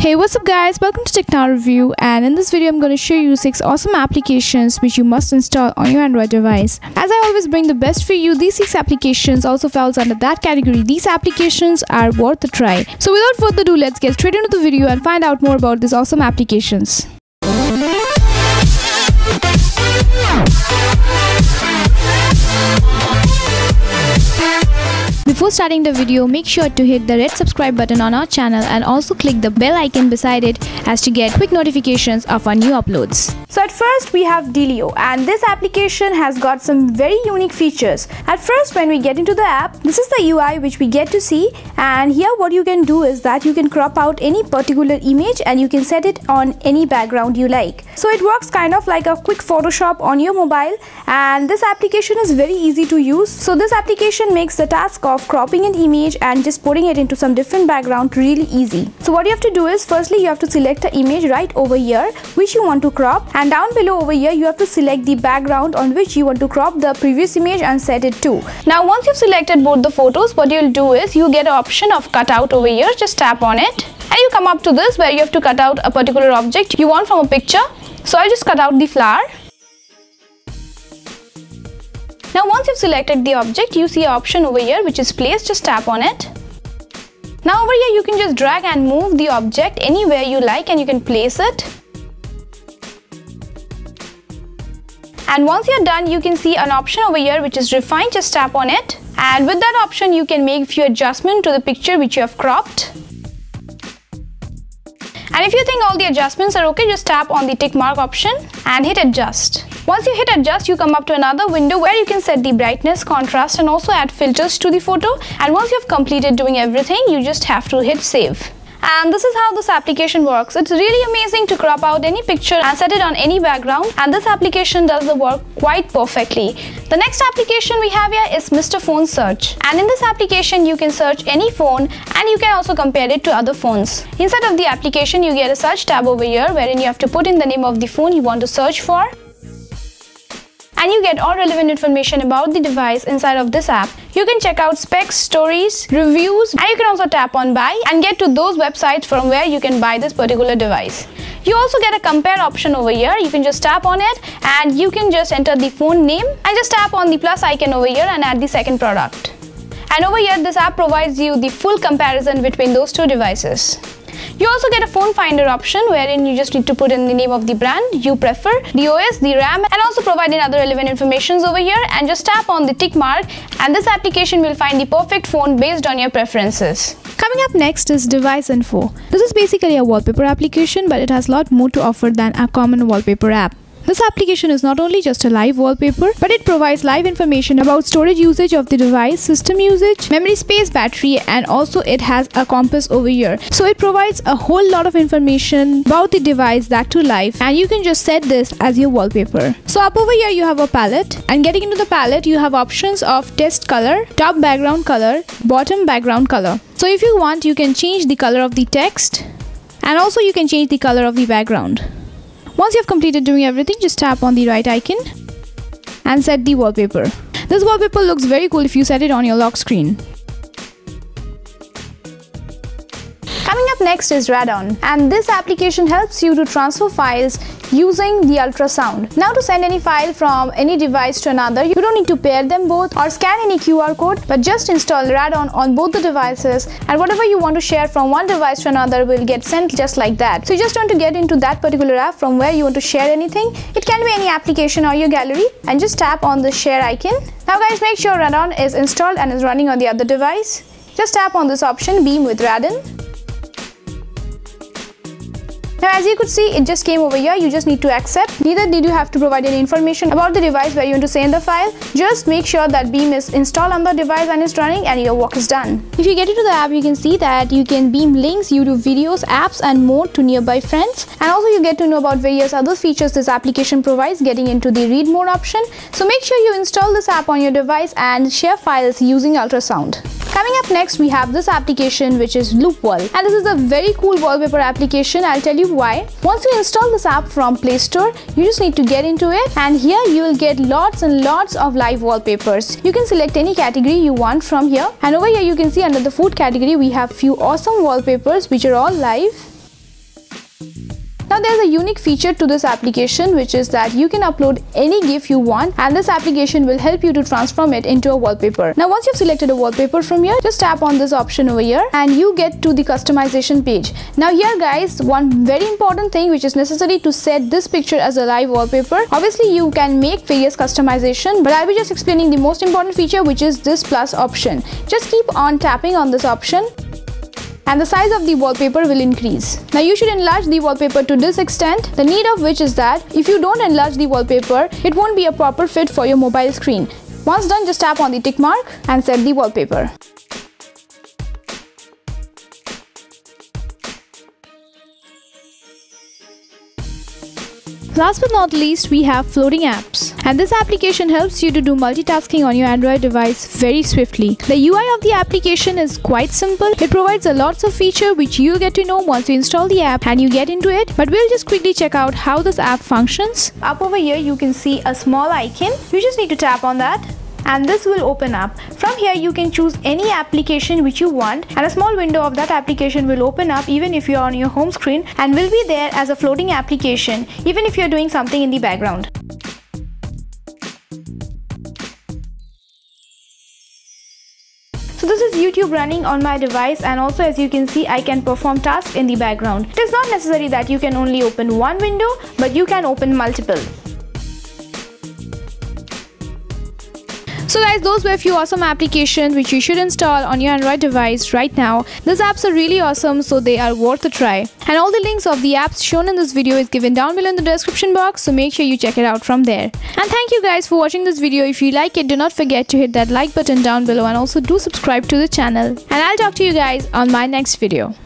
Hey what's up guys welcome to Technow Review and in this video I'm going to show you 6 awesome applications which you must install on your Android device. As I always bring the best for you these 6 applications also falls under that category. These applications are worth a try. So without further ado let's get straight into the video and find out more about these awesome applications. Before starting the video, make sure to hit the red subscribe button on our channel and also click the bell icon beside it as to get quick notifications of our new uploads. So at first we have Delio and this application has got some very unique features. At first when we get into the app, this is the UI which we get to see and here what you can do is that you can crop out any particular image and you can set it on any background you like. So it works kind of like a quick Photoshop on your mobile and this application is very easy to use. So this application makes the task of cropping an image and just putting it into some different background really easy. So what you have to do is firstly you have to select the image right over here which you want to crop and down below over here you have to select the background on which you want to crop the previous image and set it to. Now once you've selected both the photos what you'll do is you get an option of cutout over here just tap on it and you come up to this where you have to cut out a particular object you want from a picture. So I'll just cut out the flower now once you've selected the object, you see an option over here which is place, just tap on it. Now over here you can just drag and move the object anywhere you like and you can place it. And once you're done, you can see an option over here which is refine, just tap on it. And with that option, you can make few adjustment to the picture which you have cropped. And if you think all the adjustments are okay, just tap on the tick mark option and hit adjust. Once you hit adjust, you come up to another window where you can set the brightness, contrast and also add filters to the photo. And once you've completed doing everything, you just have to hit save. And this is how this application works. It's really amazing to crop out any picture and set it on any background and this application does the work quite perfectly. The next application we have here is Mr. Phone Search. And in this application you can search any phone and you can also compare it to other phones. Inside of the application you get a search tab over here wherein you have to put in the name of the phone you want to search for and you get all relevant information about the device inside of this app. You can check out specs, stories, reviews and you can also tap on buy and get to those websites from where you can buy this particular device. You also get a compare option over here. You can just tap on it and you can just enter the phone name and just tap on the plus icon over here and add the second product. And over here this app provides you the full comparison between those two devices. You also get a phone finder option wherein you just need to put in the name of the brand you prefer, the OS, the RAM and also provide in other relevant informations over here and just tap on the tick mark and this application will find the perfect phone based on your preferences. Coming up next is Device Info. This is basically a wallpaper application but it has a lot more to offer than a common wallpaper app. This application is not only just a live wallpaper, but it provides live information about storage usage of the device, system usage, memory space, battery, and also it has a compass over here. So it provides a whole lot of information about the device that to live and you can just set this as your wallpaper. So up over here you have a palette and getting into the palette you have options of test color, top background color, bottom background color. So if you want you can change the color of the text and also you can change the color of the background. Once you have completed doing everything, just tap on the right icon and set the wallpaper. This wallpaper looks very cool if you set it on your lock screen. Coming up next is Radon and this application helps you to transfer files using the ultrasound. Now to send any file from any device to another, you don't need to pair them both or scan any QR code, but just install Radon on both the devices and whatever you want to share from one device to another will get sent just like that. So you just want to get into that particular app from where you want to share anything. It can be any application or your gallery and just tap on the share icon. Now guys make sure Radon is installed and is running on the other device. Just tap on this option beam with Radon now as you could see, it just came over here. You just need to accept. Neither did you have to provide any information about the device where you want to send the file. Just make sure that Beam is installed on the device and is running and your work is done. If you get into the app, you can see that you can beam links, YouTube videos, apps and more to nearby friends. And also you get to know about various other features this application provides getting into the read more option. So make sure you install this app on your device and share files using ultrasound. Coming up next, we have this application which is Loopwall. And this is a very cool wallpaper application. I'll tell you why. Once you install this app from Play Store, you just need to get into it. And here you will get lots and lots of live wallpapers. You can select any category you want from here. And over here you can see under the food category, we have few awesome wallpapers which are all live. Now there's a unique feature to this application which is that you can upload any GIF you want and this application will help you to transform it into a wallpaper. Now once you've selected a wallpaper from here, just tap on this option over here and you get to the customization page. Now here guys, one very important thing which is necessary to set this picture as a live wallpaper. Obviously you can make various customization but I'll be just explaining the most important feature which is this plus option. Just keep on tapping on this option and the size of the wallpaper will increase. Now you should enlarge the wallpaper to this extent, the need of which is that if you don't enlarge the wallpaper, it won't be a proper fit for your mobile screen. Once done, just tap on the tick mark and set the wallpaper. Last but not least, we have floating apps. And this application helps you to do multitasking on your Android device very swiftly. The UI of the application is quite simple. It provides a lots of feature which you'll get to know once you install the app and you get into it. But we'll just quickly check out how this app functions. Up over here, you can see a small icon. You just need to tap on that and this will open up. From here you can choose any application which you want and a small window of that application will open up even if you're on your home screen and will be there as a floating application even if you're doing something in the background. So this is YouTube running on my device and also as you can see I can perform tasks in the background. It is not necessary that you can only open one window but you can open multiple. So guys, those were a few awesome applications which you should install on your Android device right now. These apps are really awesome so they are worth a try. And all the links of the apps shown in this video is given down below in the description box so make sure you check it out from there. And thank you guys for watching this video. If you like it, do not forget to hit that like button down below and also do subscribe to the channel. And I'll talk to you guys on my next video.